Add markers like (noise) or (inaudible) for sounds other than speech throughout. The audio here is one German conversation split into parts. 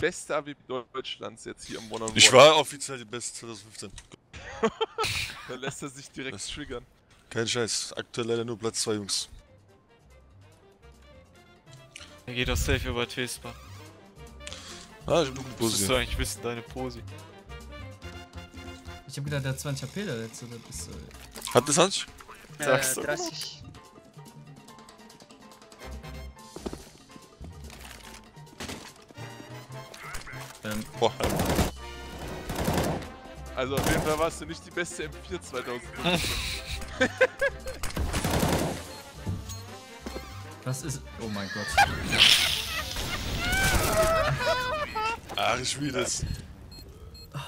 beste AWP Deutschlands jetzt hier im One-on-One. Ich war offiziell die beste 2015. (laughs) Da lässt er sich direkt Das- triggern. Kein Scheiß. Aktuell leider nur Platz 2 Jungs. Er geht doch safe über T-Spa. Ah, ich hab eine Musstest Pose. du eigentlich wissen, deine Posi. Ich hab gedacht, der hat 20 HP der letzte. Das ist, äh, Hat das Hans? Sagst du. 30. ähm, Boah, Also auf jeden Fall warst du nicht die beste M4 2015. was ist. Oh mein Gott. ah, ich will das.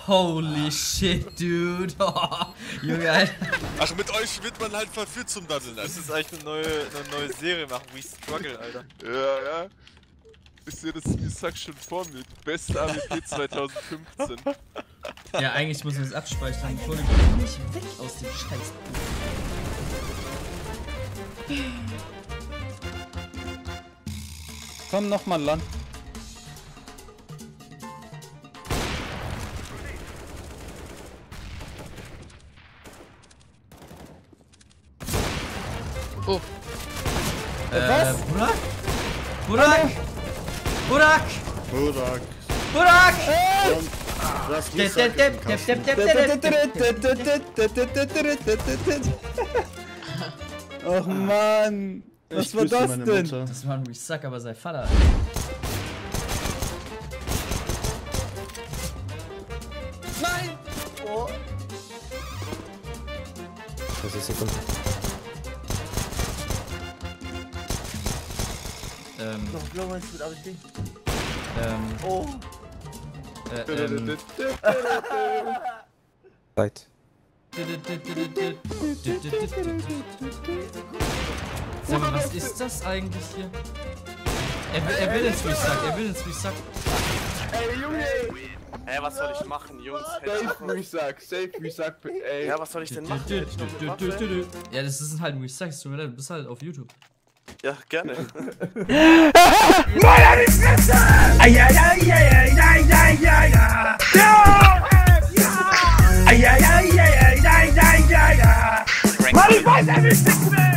Holy shit, dude. Oh, (laughs) Junge, Alter. Ach, mit euch wird man halt verführt zum Daddeln. Das Also. ist eigentlich eine neue, eine neue Serie machen, We Struggle, Alter. ja, ja. Ich sehe das Misak schon vor mir. Beste AWP 2015. (laughs) Ja, eigentlich muss man das abspeichern. Entschuldigung, komm nicht weg aus dem Scheiß. Komm nochmal lang. Äh, Burak? Burak? Burak? Burak. Burak! Und das. Och Mann. Was Ich war das denn? Mutter. Das war ein Resuck, aber sei Vater. Das ist Sekunden. Ähm, Noch blau eins mit AWP. ähm, Oh. äh, ähm. (laughs) Zeit. Sag mal, was ist das eigentlich hier? Er will, er will ins Resuck, er will ins Resuck. Ey, Junge! Hä, was soll ich machen, Jungs? Safe Resuck, safe Resuck, ey. Ja, was soll ich denn machen? Ja, das ist halt ein Resuck, du bist halt auf YouTube. Ja, gerne. Mal an die Fresse! Mal!